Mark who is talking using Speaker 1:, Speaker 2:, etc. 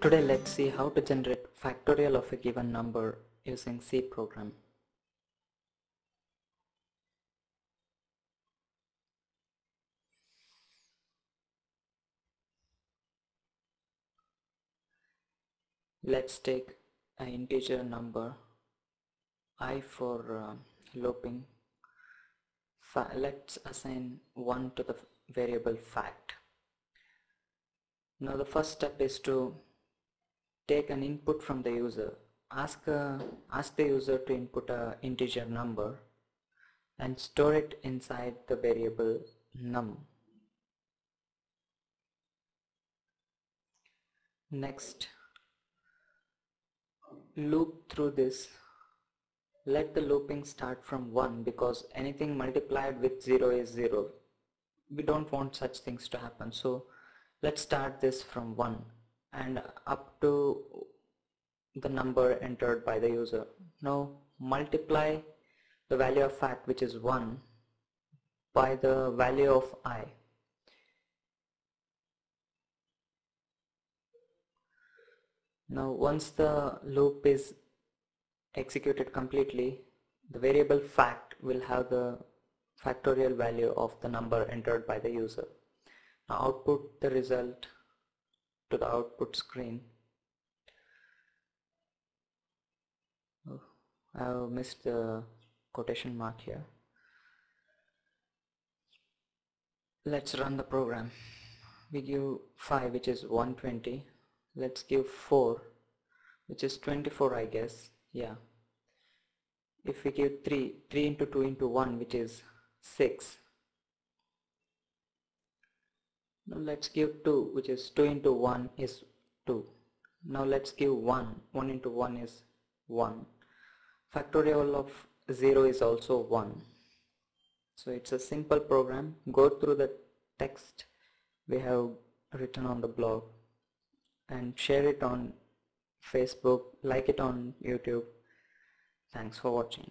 Speaker 1: Today let's see how to generate factorial of a given number using C program. Let's take an integer number i for uh, looping. Fa let's assign 1 to the variable fact. Now the first step is to take an input from the user. Ask, uh, ask the user to input a integer number and store it inside the variable num. Next, loop through this. Let the looping start from 1 because anything multiplied with 0 is 0. We don't want such things to happen. So let's start this from 1 and up to the number entered by the user. Now multiply the value of fact which is 1 by the value of i. Now once the loop is executed completely the variable fact will have the factorial value of the number entered by the user. Output the result to the output screen. Oh, I missed the quotation mark here. Let's run the program. We give 5 which is 120. Let's give 4 which is 24 I guess. Yeah. If we give 3, 3 into 2 into 1 which is 6 now let's give 2 which is 2 into 1 is 2 now let's give 1 1 into 1 is 1 factorial of 0 is also 1 so it's a simple program. Go through the text we have written on the blog and share it on Facebook like it on YouTube. Thanks for watching